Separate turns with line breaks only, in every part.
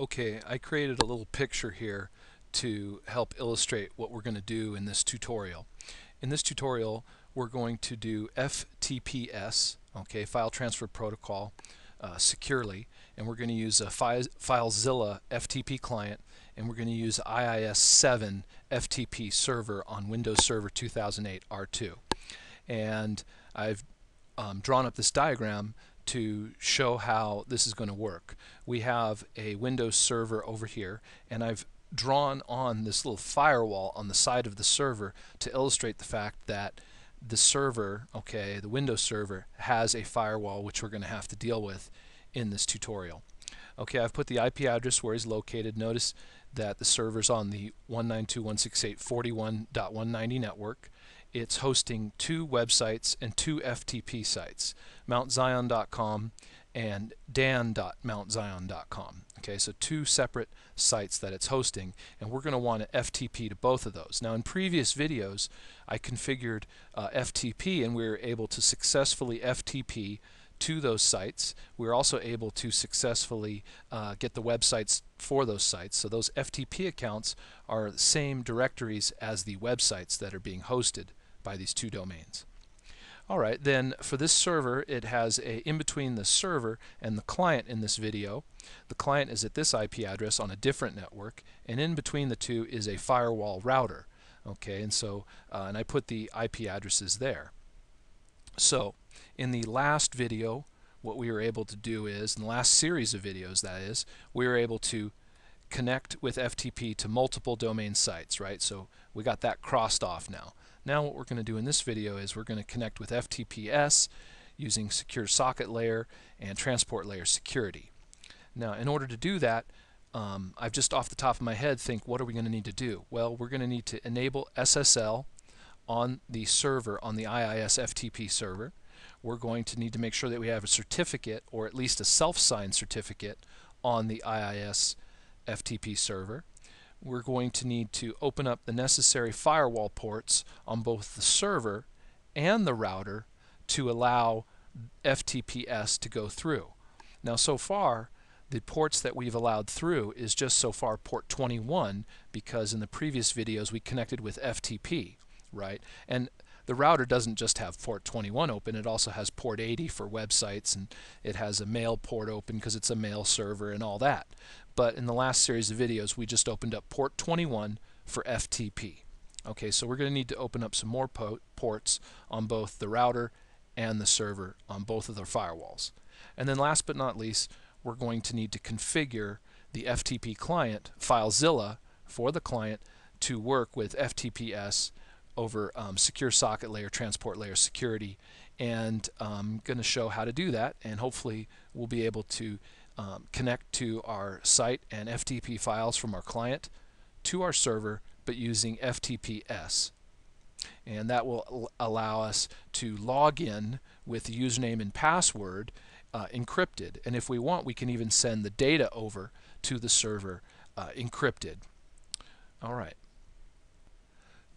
Okay, I created a little picture here to help illustrate what we're going to do in this tutorial. In this tutorial, we're going to do FTPS, okay, File Transfer Protocol, uh, securely, and we're going to use a FileZilla FTP client, and we're going to use IIS 7 FTP server on Windows Server 2008 R2. And I've um, drawn up this diagram to show how this is going to work. We have a Windows server over here and I've drawn on this little firewall on the side of the server to illustrate the fact that the server, okay, the Windows server has a firewall which we're going to have to deal with in this tutorial. Okay, I've put the IP address where he's located. Notice that the server's on the 192.168.41.190 network it's hosting two websites and two FTP sites, mountzion.com and dan.mountzion.com. Okay, so two separate sites that it's hosting, and we're going to want an FTP to both of those. Now, in previous videos, I configured uh, FTP, and we were able to successfully FTP to those sites. We were also able to successfully uh, get the websites for those sites. So those FTP accounts are the same directories as the websites that are being hosted by these two domains. Alright, then for this server, it has a in between the server and the client in this video. The client is at this IP address on a different network, and in between the two is a firewall router. Okay, and so, uh, and I put the IP addresses there. So, in the last video, what we were able to do is, in the last series of videos that is, we were able to connect with FTP to multiple domain sites, right? So we got that crossed off now. Now what we're going to do in this video is we're going to connect with FTPS using secure socket layer and transport layer security. Now in order to do that um, I've just off the top of my head think what are we going to need to do? Well we're going to need to enable SSL on the server on the IIS FTP server. We're going to need to make sure that we have a certificate or at least a self-signed certificate on the IIS FTP server we're going to need to open up the necessary firewall ports on both the server and the router to allow FTPS to go through. Now so far the ports that we've allowed through is just so far port 21 because in the previous videos we connected with FTP right and the router doesn't just have port 21 open it also has port 80 for websites and it has a mail port open because it's a mail server and all that but in the last series of videos we just opened up port 21 for FTP. Okay, so we're going to need to open up some more po ports on both the router and the server on both of their firewalls. And then last but not least, we're going to need to configure the FTP client, FileZilla, for the client to work with FTPS over um, secure socket layer, transport layer security, and I'm um, going to show how to do that, and hopefully we'll be able to um, connect to our site and FTP files from our client to our server but using FTPS and that will allow us to log in with the username and password uh, encrypted. And if we want we can even send the data over to the server uh, encrypted. Alright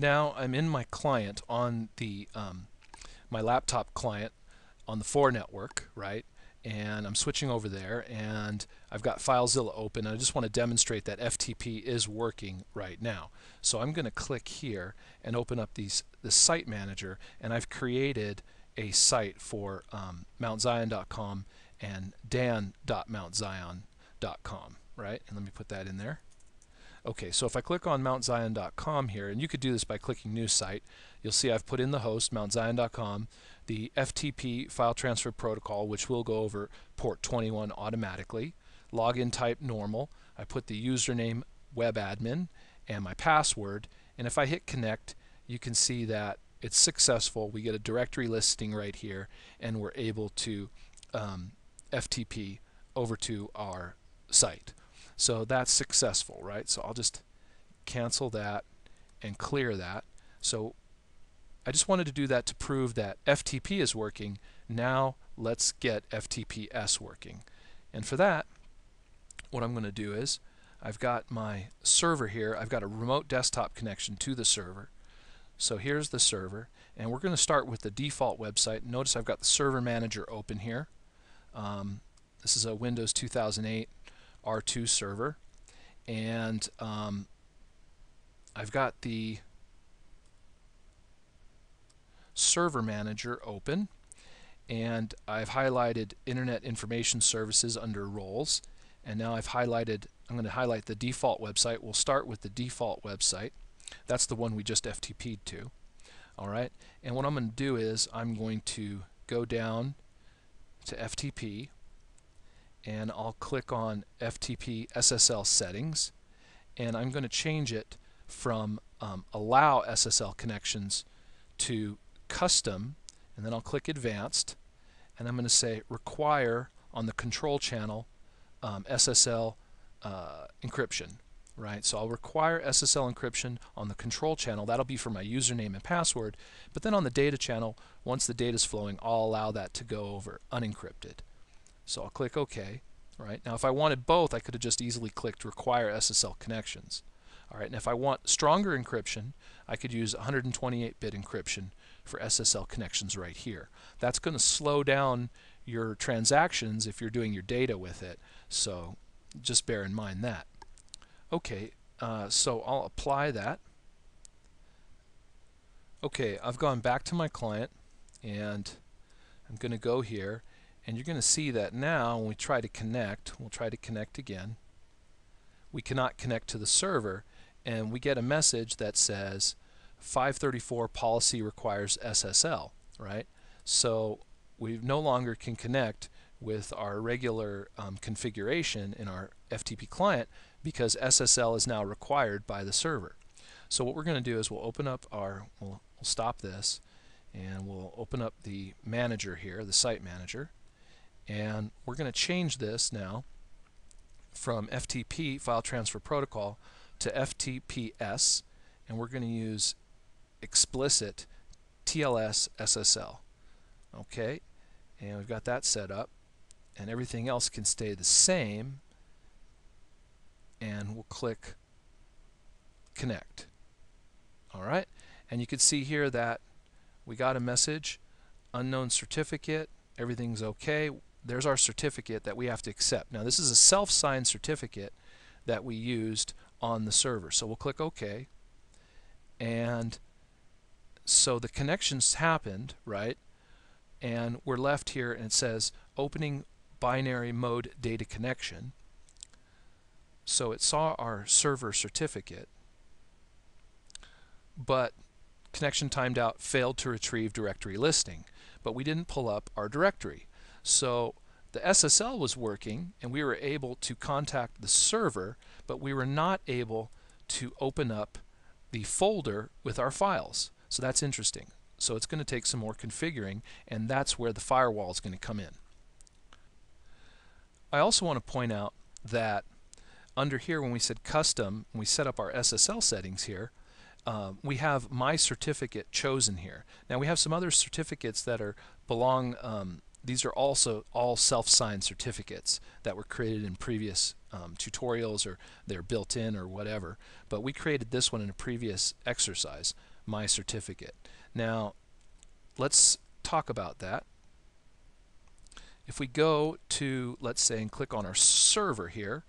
now I'm in my client on the um, my laptop client on the 4 network right? And I'm switching over there and I've got FileZilla open and I just want to demonstrate that FTP is working right now. So I'm going to click here and open up these the site manager and I've created a site for um, mountzion.com and dan.mountzion.com right? And let me put that in there okay so if I click on mountzion.com here and you could do this by clicking new site you'll see I've put in the host mountzion.com the FTP file transfer protocol, which will go over port 21 automatically. Login type normal. I put the username webadmin and my password. And if I hit connect, you can see that it's successful. We get a directory listing right here, and we're able to um, FTP over to our site. So that's successful, right? So I'll just cancel that and clear that. So I just wanted to do that to prove that FTP is working. Now let's get FTPS working. And for that, what I'm going to do is I've got my server here. I've got a remote desktop connection to the server. So here's the server, and we're going to start with the default website. Notice I've got the server manager open here. Um, this is a Windows 2008 R2 server and um, I've got the server manager open and I've highlighted Internet Information Services under roles and now I've highlighted I'm going to highlight the default website. We'll start with the default website. That's the one we just FTP'd to. Alright and what I'm going to do is I'm going to go down to FTP and I'll click on FTP SSL settings and I'm going to change it from um, allow SSL connections to custom and then I'll click advanced and I'm going to say require on the control channel um, SSL uh, encryption right? So I'll require SSL encryption on the control channel. That'll be for my username and password but then on the data channel once the data is flowing I'll allow that to go over unencrypted so I'll click OK right now if I wanted both I could have just easily clicked require SSL connections all right, and if I want stronger encryption, I could use 128-bit encryption for SSL connections right here. That's going to slow down your transactions if you're doing your data with it, so just bear in mind that. Okay, uh, so I'll apply that. Okay, I've gone back to my client and I'm going to go here and you're going to see that now when we try to connect, we'll try to connect again, we cannot connect to the server and we get a message that says 534 policy requires SSL, right? So we no longer can connect with our regular um, configuration in our FTP client because SSL is now required by the server. So what we're going to do is we'll open up our, we'll, we'll stop this and we'll open up the manager here, the site manager, and we're going to change this now from FTP, File Transfer Protocol, to FTPS and we're going to use explicit TLS SSL. Okay, and we've got that set up and everything else can stay the same and we'll click connect. Alright, and you can see here that we got a message, unknown certificate, everything's okay. There's our certificate that we have to accept. Now this is a self-signed certificate that we used on the server. So we'll click OK. And so the connections happened, right? And we're left here and it says opening binary mode data connection. So it saw our server certificate, but connection timed out failed to retrieve directory listing. But we didn't pull up our directory. So the SSL was working and we were able to contact the server, but we were not able to open up the folder with our files. So that's interesting. So it's going to take some more configuring and that's where the firewall is going to come in. I also want to point out that under here when we said custom, we set up our SSL settings here, uh, we have my certificate chosen here. Now we have some other certificates that are belong um, these are also all self-signed certificates that were created in previous um, tutorials or they're built in or whatever. But we created this one in a previous exercise, my certificate. Now, let's talk about that. If we go to, let's say, and click on our server here,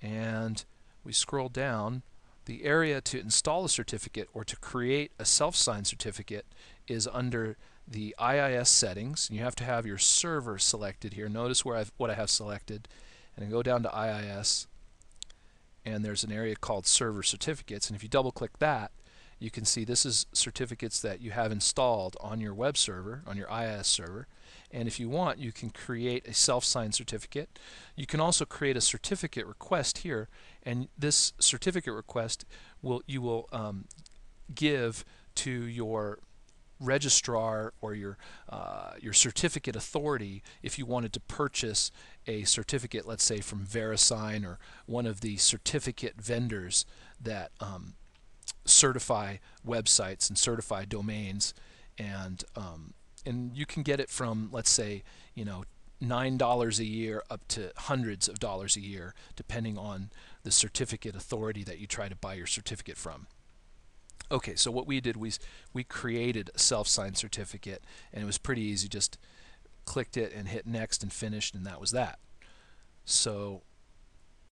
and we scroll down, the area to install a certificate or to create a self-signed certificate is under the IIS settings. You have to have your server selected here. Notice where I've, what I have selected. And I go down to IIS and there's an area called server certificates. And if you double click that, you can see this is certificates that you have installed on your web server, on your IIS server. And if you want, you can create a self-signed certificate. You can also create a certificate request here, and this certificate request will you will um, give to your registrar or your uh, your certificate authority if you wanted to purchase a certificate, let's say from VeriSign or one of the certificate vendors that um, certify websites and certify domains, and um, and you can get it from let's say you know nine dollars a year up to hundreds of dollars a year, depending on the certificate authority that you try to buy your certificate from. Okay, so what we did was we created a self-signed certificate and it was pretty easy. Just clicked it and hit next and finished and that was that. So